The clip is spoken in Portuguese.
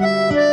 Música